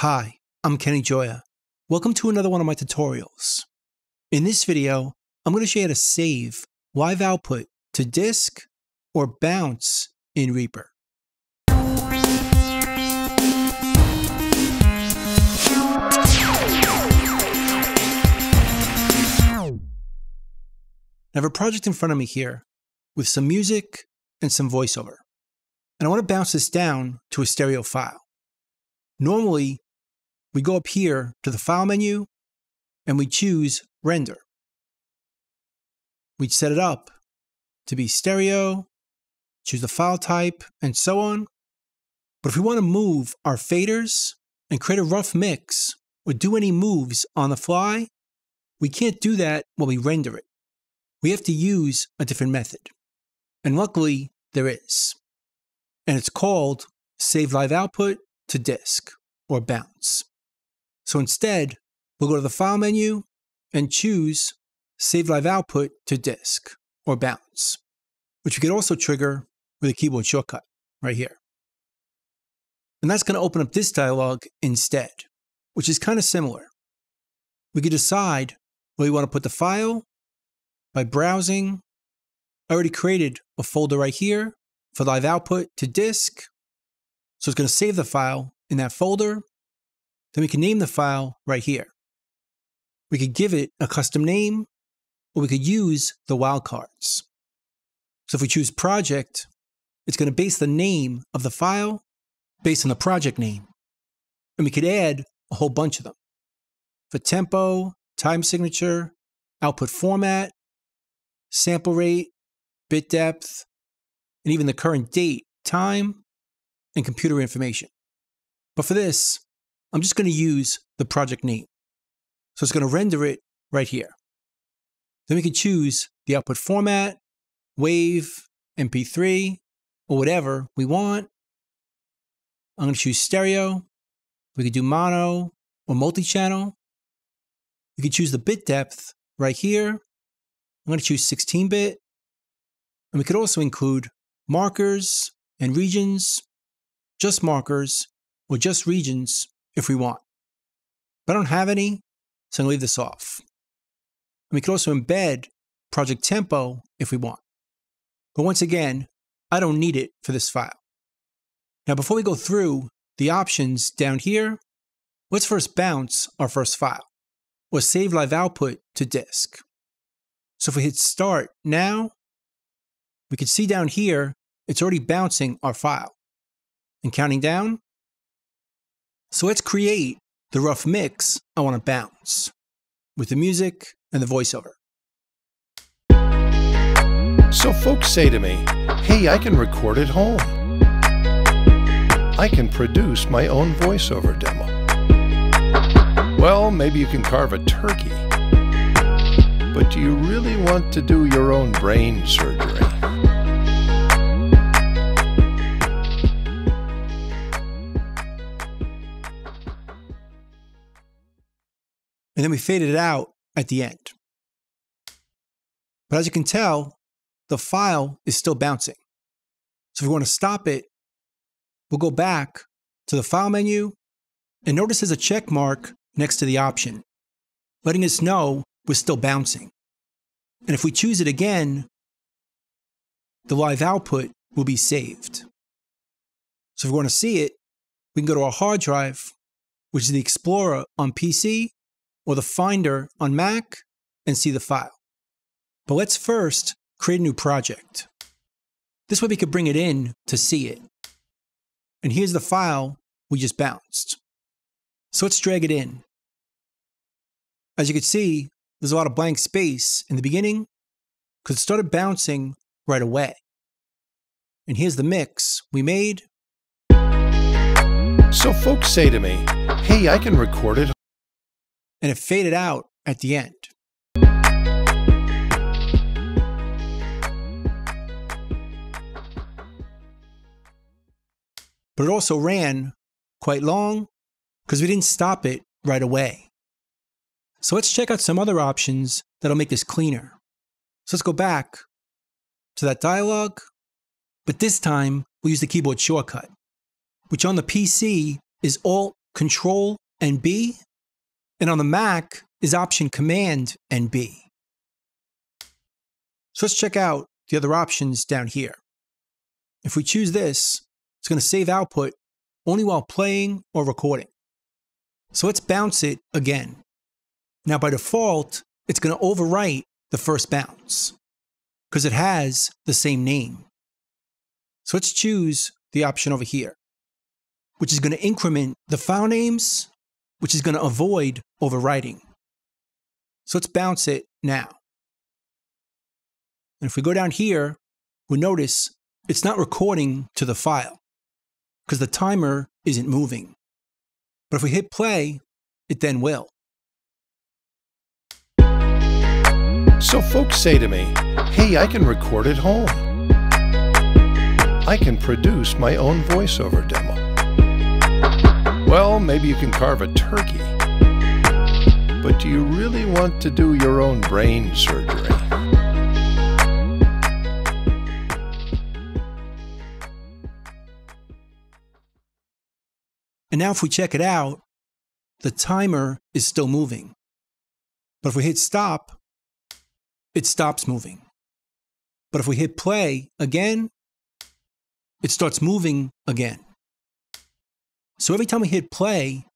Hi, I'm Kenny Gioia. Welcome to another one of my tutorials. In this video, I'm going to show you how to save live output to disk or bounce in Reaper. I have a project in front of me here with some music and some voiceover. And I want to bounce this down to a stereo file. Normally, we go up here to the File menu and we choose Render. We'd set it up to be stereo, choose the file type, and so on. But if we want to move our faders and create a rough mix or do any moves on the fly, we can't do that while we render it. We have to use a different method. And luckily, there is. And it's called Save Live Output to Disk or Bounce. So instead, we'll go to the File menu and choose Save Live Output to Disk or Bounce, which we could also trigger with a keyboard shortcut right here. And that's going to open up this dialog instead, which is kind of similar. We could decide where we want to put the file by browsing. I already created a folder right here for live output to disk. So it's going to save the file in that folder. Then we can name the file right here. We could give it a custom name, or we could use the wildcards. So if we choose project, it's going to base the name of the file based on the project name. And we could add a whole bunch of them for tempo, time signature, output format, sample rate, bit depth, and even the current date, time, and computer information. But for this, I'm just going to use the project name. So it's going to render it right here. Then we can choose the output format, WAV, MP3, or whatever we want. I'm going to choose stereo. We could do mono or multi-channel. We could choose the bit depth right here. I'm going to choose 16-bit. And we could also include markers and regions, just markers, or just regions if we want. But I don't have any, so I'm going to leave this off. And we could also embed project tempo if we want. But once again, I don't need it for this file. Now, before we go through the options down here, let's first bounce our first file or save live output to disk. So if we hit start now, we can see down here, it's already bouncing our file and counting down. So let's create the rough mix I want to bounce with the music and the voiceover. So folks say to me, hey, I can record at home. I can produce my own voiceover demo. Well, maybe you can carve a turkey. But do you really want to do your own brain surgery? And then we faded it out at the end. But as you can tell, the file is still bouncing. So if we want to stop it, we'll go back to the File menu and notice there's a check mark next to the option, letting us know we're still bouncing. And if we choose it again, the live output will be saved. So if we want to see it, we can go to our hard drive, which is the Explorer on PC or the Finder on Mac, and see the file. But let's first create a new project. This way we could bring it in to see it. And here's the file we just bounced. So let's drag it in. As you can see, there's a lot of blank space in the beginning because it started bouncing right away. And here's the mix we made. So folks say to me, hey, I can record it. And it faded out at the end. But it also ran quite long because we didn't stop it right away. So let's check out some other options that'll make this cleaner. So let's go back to that dialog, but this time we'll use the keyboard shortcut, which on the PC is Alt Control and B, and on the Mac is Option Command and B. So let's check out the other options down here. If we choose this, it's going to save output only while playing or recording. So let's bounce it again. Now by default, it's going to overwrite the first bounce because it has the same name. So let's choose the option over here, which is going to increment the file names, which is going to avoid overwriting. So let's bounce it now. And if we go down here, we notice it's not recording to the file because the timer isn't moving. But if we hit play, it then will. So folks say to me, hey, I can record at home. I can produce my own voiceover demo. Well, maybe you can carve a turkey. But do you really want to do your own brain surgery? And now if we check it out, the timer is still moving. But if we hit stop, it stops moving. But if we hit play again, it starts moving again. So every time we hit play,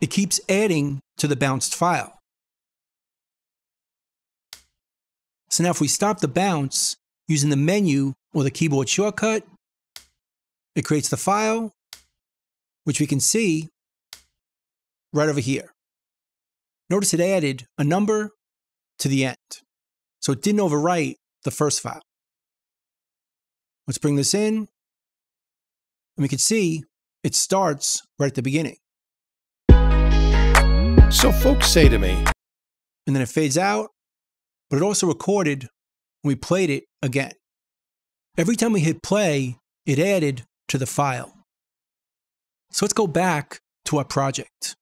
it keeps adding to the bounced file. So now if we stop the bounce using the menu or the keyboard shortcut, it creates the file which we can see right over here. Notice it added a number to the end. So it didn't overwrite the first file. Let's bring this in. And we can see it starts right at the beginning. So folks say to me, and then it fades out, but it also recorded when we played it again. Every time we hit play, it added to the file. So let's go back to our project.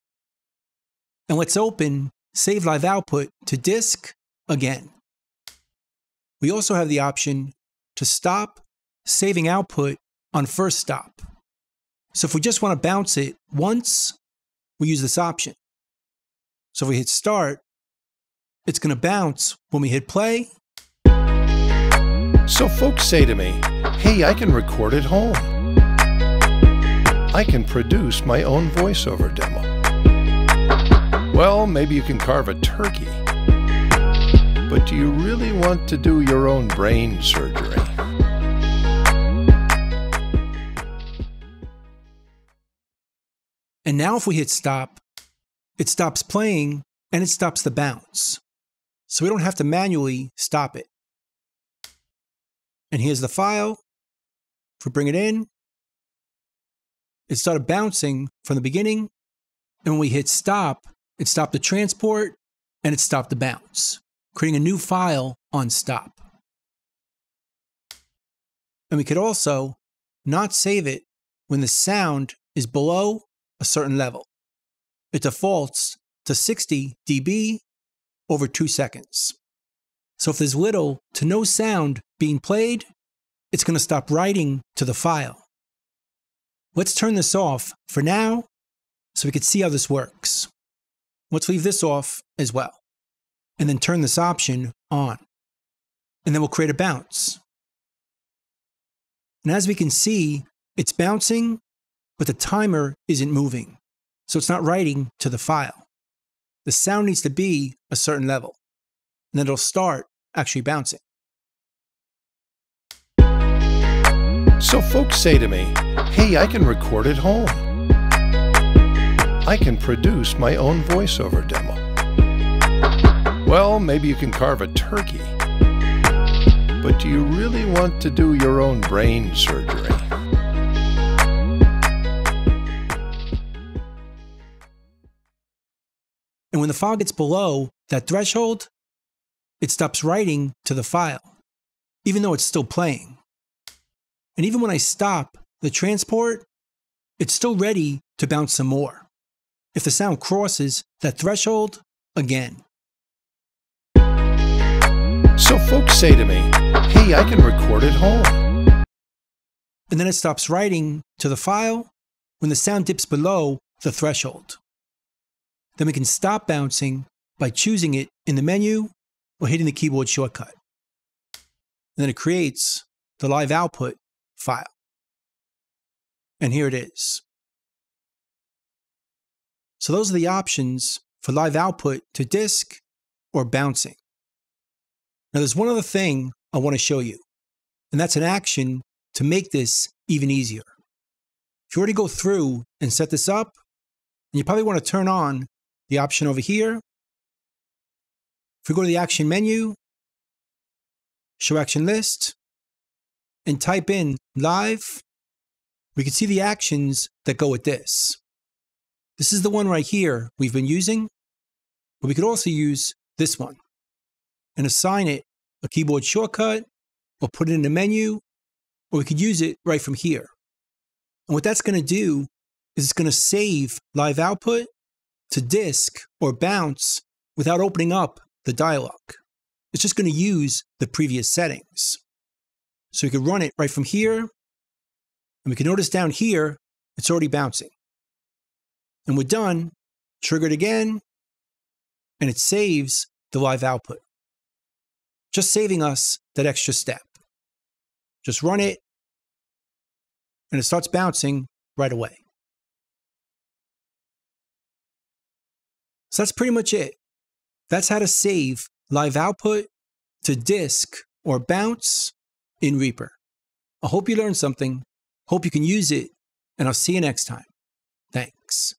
And let's open Save Live Output to disk again. We also have the option to stop saving output on first stop. So if we just want to bounce it once, we use this option. So if we hit start, it's going to bounce when we hit play. So folks say to me, hey, I can record at home. I can produce my own voiceover demo. Well, maybe you can carve a turkey. But do you really want to do your own brain surgery? And now if we hit stop, it stops playing and it stops the bounce. So we don't have to manually stop it. And here's the file. If we bring it in, it started bouncing from the beginning. And when we hit stop, it stopped the transport and it stopped the bounce, creating a new file on stop. And we could also not save it when the sound is below a certain level. It defaults to 60 dB over two seconds. So if there's little to no sound being played, it's going to stop writing to the file. Let's turn this off for now so we can see how this works. Let's leave this off as well. And then turn this option on. And then we'll create a bounce. And as we can see, it's bouncing, but the timer isn't moving. So it's not writing to the file. The sound needs to be a certain level. And then it'll start actually bouncing. So folks say to me, hey, I can record at home. I can produce my own voiceover demo. Well, maybe you can carve a turkey. But do you really want to do your own brain surgery? And when the file gets below that threshold, it stops writing to the file, even though it's still playing. And even when I stop the transport, it's still ready to bounce some more. If the sound crosses that threshold, again. So folks say to me, hey, I can record at home. And then it stops writing to the file when the sound dips below the threshold. Then we can stop bouncing by choosing it in the menu or hitting the keyboard shortcut. And then it creates the live output file. And here it is. So those are the options for live output to disk or bouncing. Now there's one other thing I want to show you, and that's an action to make this even easier. If you already go through and set this up, and you probably want to turn on the option over here. If we go to the action menu, show action list, and type in live, we can see the actions that go with this. This is the one right here we've been using, but we could also use this one and assign it a keyboard shortcut or put it in the menu, or we could use it right from here. And what that's going to do is it's going to save live output to disk or bounce without opening up the dialog. It's just going to use the previous settings. So we could run it right from here, and we can notice down here, it's already bouncing. And we're done, trigger it again, and it saves the live output. Just saving us that extra step. Just run it, and it starts bouncing right away. So that's pretty much it. That's how to save live output to disk or bounce in Reaper. I hope you learned something. Hope you can use it, and I'll see you next time. Thanks.